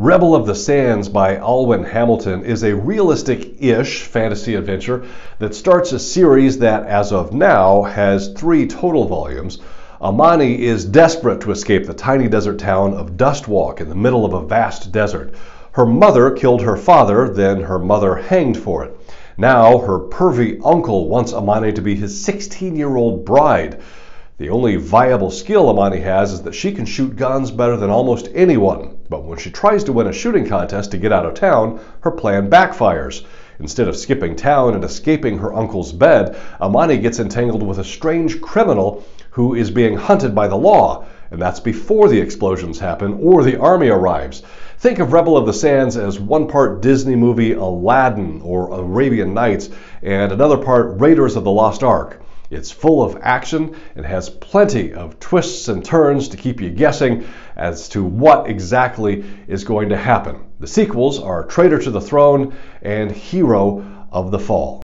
Rebel of the Sands by Alwyn Hamilton is a realistic ish fantasy adventure that starts a series that, as of now, has three total volumes. Amani is desperate to escape the tiny desert town of Dustwalk in the middle of a vast desert. Her mother killed her father, then her mother hanged for it. Now, her pervy uncle wants Amani to be his 16 year old bride. The only viable skill Amani has is that she can shoot guns better than almost anyone. But when she tries to win a shooting contest to get out of town, her plan backfires. Instead of skipping town and escaping her uncle's bed, Amani gets entangled with a strange criminal who is being hunted by the law. And that's before the explosions happen or the army arrives. Think of Rebel of the Sands as one part Disney movie Aladdin or Arabian Nights and another part Raiders of the Lost Ark. It's full of action and has plenty of twists and turns to keep you guessing as to what exactly is going to happen. The sequels are Traitor to the Throne and Hero of the Fall.